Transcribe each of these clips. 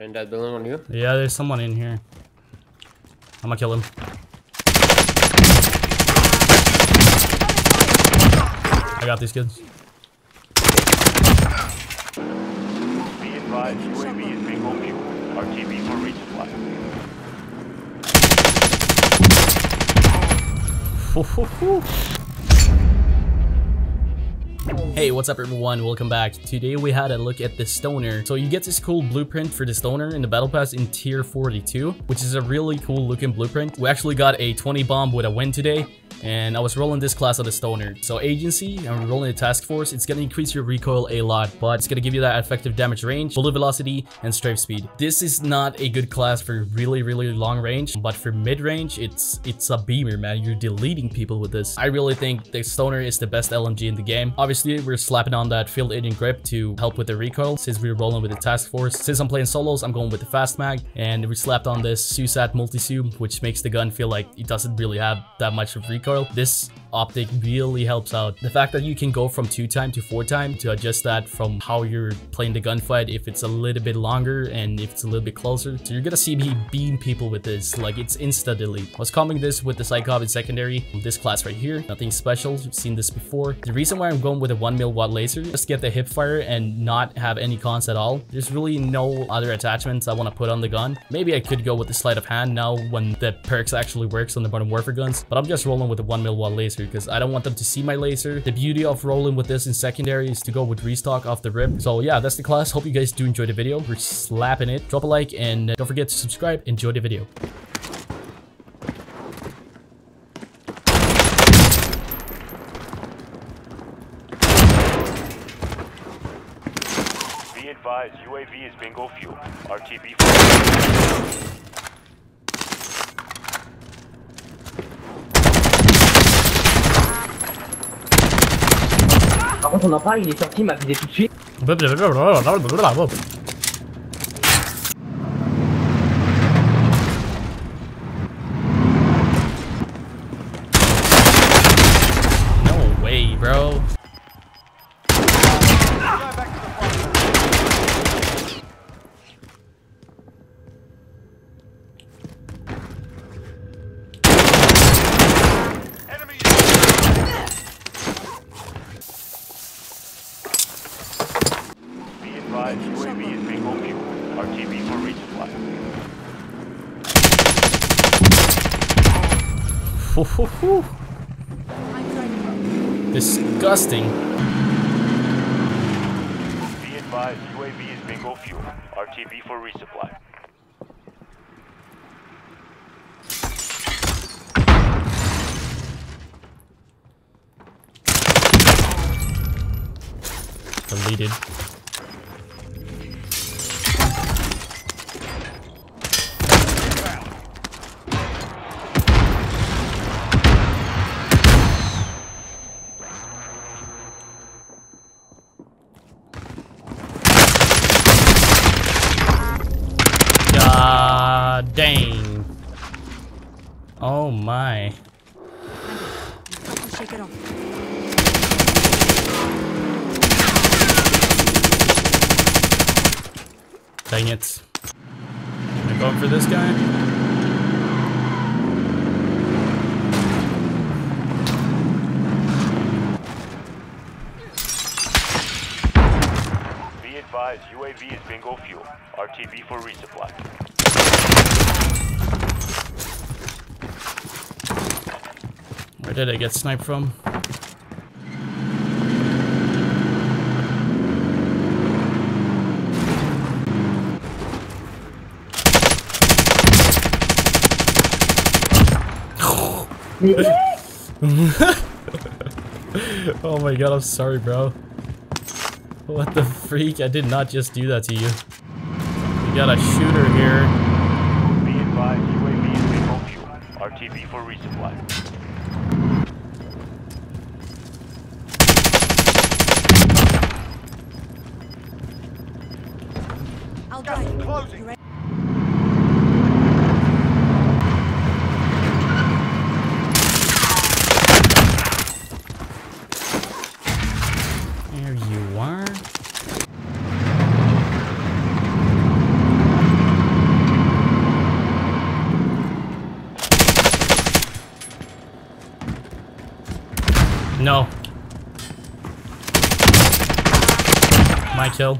in that building on you? Yeah, there's someone in here. I'm gonna kill him. I got these kids. Be advised, UAV is bingo fuel. RTB for resupply. Hey, what's up everyone? Welcome back. Today we had a look at the Stoner. So you get this cool blueprint for the Stoner in the Battle Pass in Tier 42, which is a really cool looking blueprint. We actually got a 20 bomb with a win today and I was rolling this class on the stoner. So agency, I'm rolling the task force, it's gonna increase your recoil a lot, but it's gonna give you that effective damage range, bullet velocity, and strafe speed. This is not a good class for really, really long range, but for mid range, it's it's a beamer, man. You're deleting people with this. I really think the stoner is the best LMG in the game. Obviously, we're slapping on that field agent grip to help with the recoil since we're rolling with the task force. Since I'm playing solos, I'm going with the fast mag, and we slapped on this SUSAT multi-zoom, which makes the gun feel like it doesn't really have that much of recoil this optic really helps out. The fact that you can go from 2 time to 4 time to adjust that from how you're playing the gunfight if it's a little bit longer and if it's a little bit closer. So you're gonna see me beam people with this, like it's insta delete. I was coming this with the Sykov in secondary, this class right here, nothing special, you've seen this before. The reason why I'm going with a 1 mil watt laser, just get the hip fire and not have any cons at all. There's really no other attachments I want to put on the gun. Maybe I could go with the sleight of hand now when the perks actually works on the Modern Warfare guns, but I'm just rolling with the 1 mil watt laser because I don't want them to see my laser. The beauty of rolling with this in secondary is to go with restock off the rip. So yeah, that's the class. Hope you guys do enjoy the video. We're slapping it. Drop a like and uh, don't forget to subscribe. Enjoy the video. Be advised, UAV is bingo fuel. RTB for Par contre, on en parle, il est sorti, il m'a visé tout de suite. No way, bro. Disgusting. Be advised, UAV is bingo fuel. RTB for resupply. Deleted. Oh my. Shake it off. Dang it. Am I going for this guy? Be advised, UAV is bingo fuel. RTB for resupply. Where did I get sniped from? oh my god, I'm sorry, bro. What the freak? I did not just do that to you. We got a shooter here. Be advised, UAV is. RTB for resupply. There you are. No. My kill.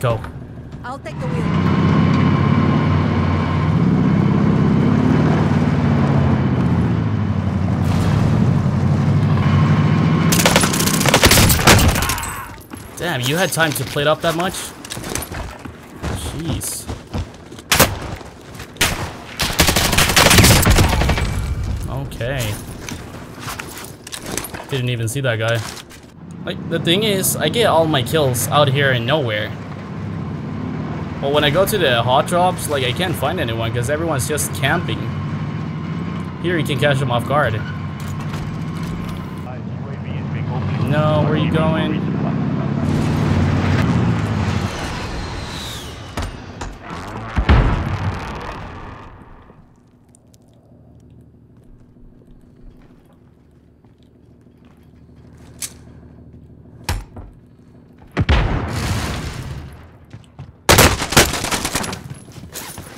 Go. I'll take the wheel. Damn, you had time to plate up that much? Jeez. Okay. Didn't even see that guy. Like, the thing is, I get all my kills out here in nowhere. But when I go to the hot drops, like, I can't find anyone because everyone's just camping. Here you can catch them off guard. UAV is being opened. No, where are you going?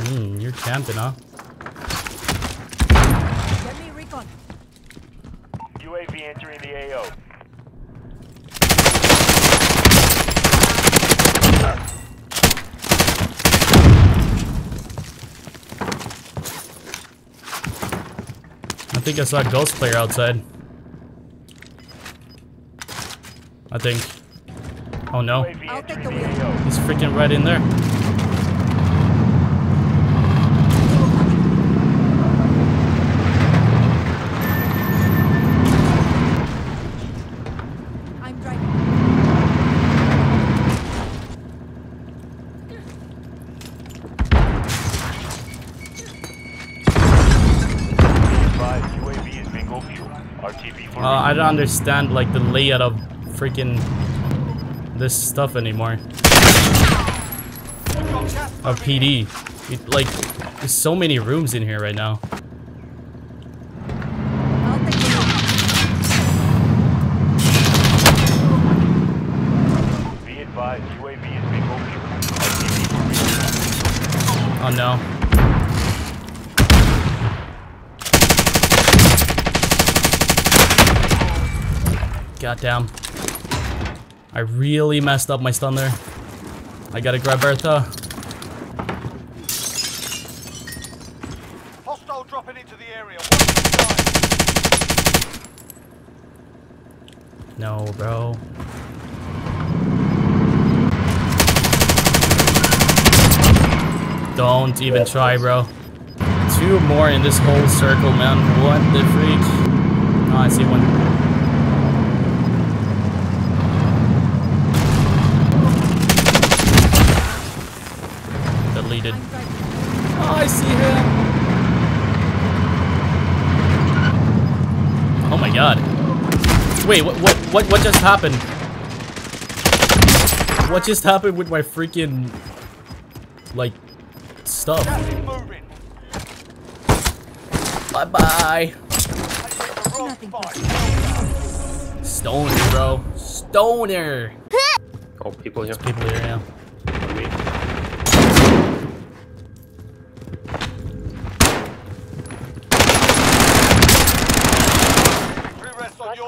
Hmm, you're camping, huh? Let me recon. UAV entering the AO. I think I saw a ghost player outside. I think. Oh no. UAV I'll take entering the the wheel. AO. He's freaking right in there. Uh, I don't understand like the layout of freaking this stuff anymore. Of PD. It, like, there's so many rooms in here right now. I'll take the wheel. Be advised UAV is bingo fuel. RTB for resupply. Oh no. Goddamn. I really messed up my stun there. I gotta grab Bertha. Hostile dropping into the area. Watch the sky. No, bro. Don't even try, bro. Two more in this whole circle, man. What the freak? Oh, I see one. Oh, I see him. Oh my god. Wait, what what what what just happened? What just happened with my freaking like stuff? Gas is moving. Bye bye. Taking the wrong Nothing spot. Stoner, bro. Stoner. Oh, people here. People here now.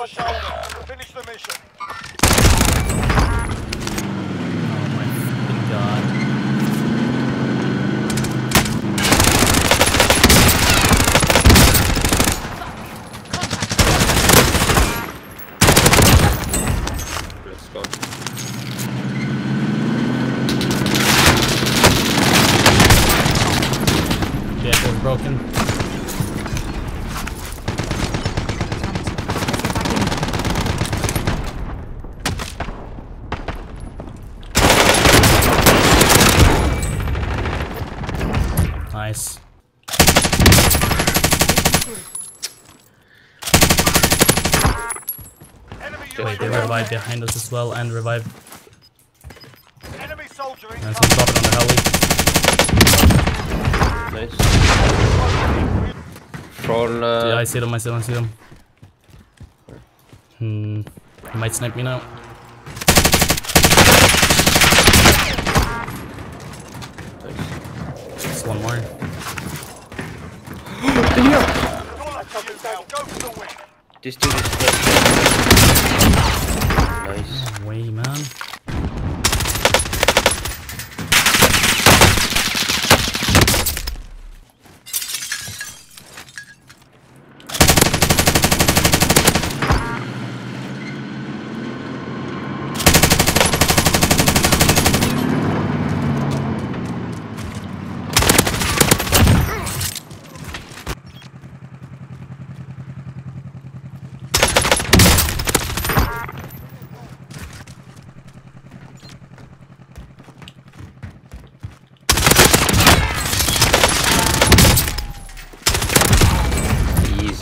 Your shoulder. Finish the mission. Oh my freaking god. Let's go. Vehicle's broken. Nice. Wait, they UAV. revived behind us as well and revived. Enemy soldier There's incoming. some dropping on the heli. Nice. Från... Yeah, Uh, I see them, I see them, I see them. Hmm. He might snipe me now. nice. There's one more. You're up to you now. Go for the win. This dude is split. Nice. Way, man.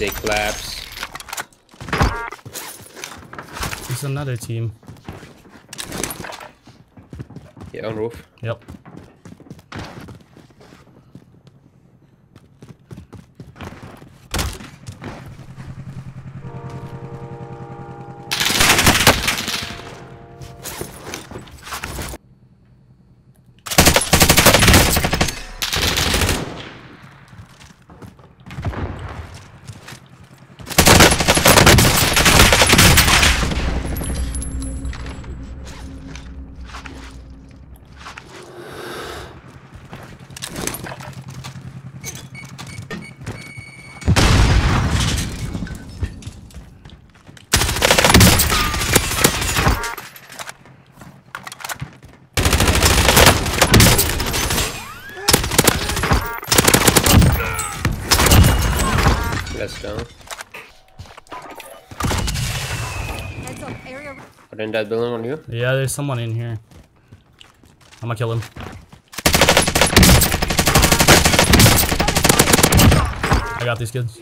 Easy collapse. There's another team. Yeah, on roof. Yep. Heads up, area. Are in that building on you? Yeah, there's someone in here. I'm gonna kill him. I got these kids.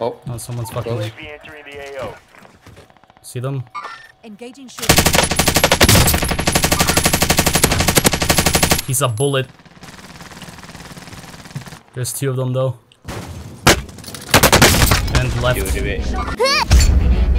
Oh, Oh, someone's fucking me. The See them? Engaging shooting. He's a bullet. There's two of them though. Left.